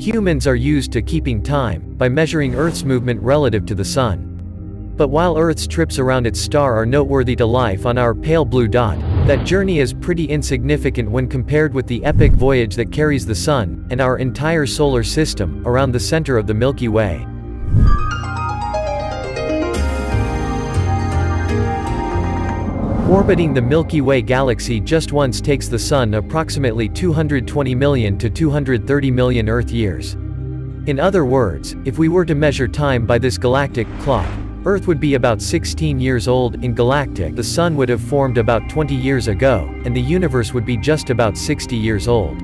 Humans are used to keeping time, by measuring Earth's movement relative to the Sun. But while Earth's trips around its star are noteworthy to life on our pale blue dot, that journey is pretty insignificant when compared with the epic voyage that carries the Sun, and our entire solar system, around the center of the Milky Way. Orbiting the Milky Way galaxy just once takes the Sun approximately 220 million to 230 million Earth years. In other words, if we were to measure time by this galactic clock, Earth would be about 16 years old, in galactic the Sun would have formed about 20 years ago, and the universe would be just about 60 years old.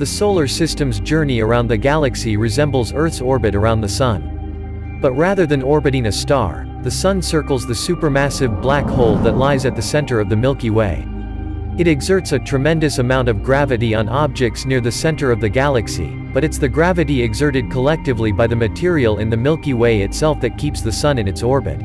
The solar system's journey around the galaxy resembles Earth's orbit around the Sun. But rather than orbiting a star, the Sun circles the supermassive black hole that lies at the center of the Milky Way. It exerts a tremendous amount of gravity on objects near the center of the galaxy, but it's the gravity exerted collectively by the material in the Milky Way itself that keeps the Sun in its orbit.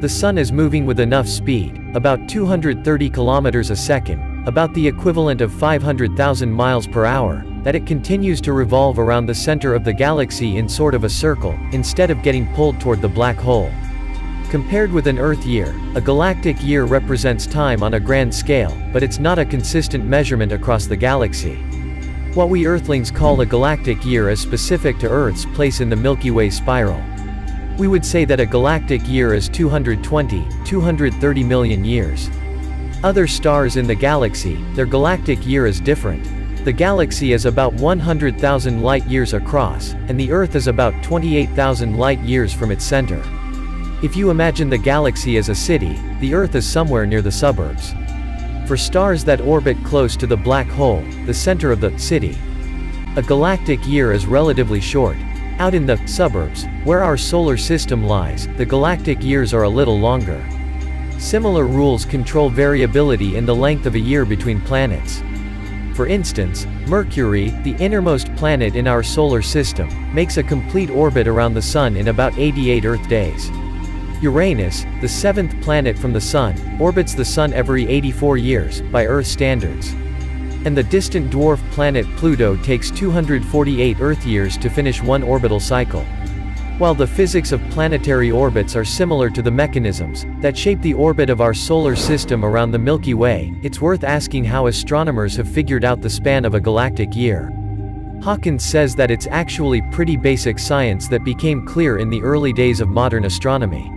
The Sun is moving with enough speed, about 230 kilometers a second, about the equivalent of 500,000 miles per hour, that it continues to revolve around the center of the galaxy in sort of a circle, instead of getting pulled toward the black hole. Compared with an Earth year, a galactic year represents time on a grand scale, but it's not a consistent measurement across the galaxy. What we Earthlings call a galactic year is specific to Earth's place in the Milky Way spiral. We would say that a galactic year is 220, 230 million years. Other stars in the galaxy, their galactic year is different. The galaxy is about 100,000 light-years across, and the Earth is about 28,000 light-years from its center. If you imagine the galaxy as a city, the Earth is somewhere near the suburbs. For stars that orbit close to the black hole, the center of the city, a galactic year is relatively short. Out in the suburbs, where our solar system lies, the galactic years are a little longer. Similar rules control variability in the length of a year between planets. For instance, Mercury, the innermost planet in our solar system, makes a complete orbit around the Sun in about 88 Earth days. Uranus, the seventh planet from the Sun, orbits the Sun every 84 years, by Earth standards. And the distant dwarf planet Pluto takes 248 Earth years to finish one orbital cycle. While the physics of planetary orbits are similar to the mechanisms that shape the orbit of our solar system around the Milky Way, it's worth asking how astronomers have figured out the span of a galactic year. Hawkins says that it's actually pretty basic science that became clear in the early days of modern astronomy.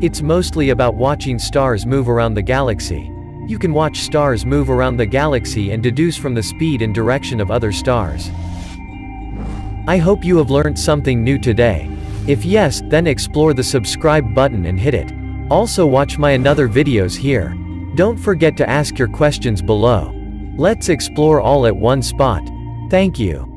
It's mostly about watching stars move around the galaxy. You can watch stars move around the galaxy and deduce from the speed and direction of other stars. I hope you have learned something new today. If yes, then explore the subscribe button and hit it. Also watch my another videos here. Don't forget to ask your questions below. Let's explore all at one spot. Thank you.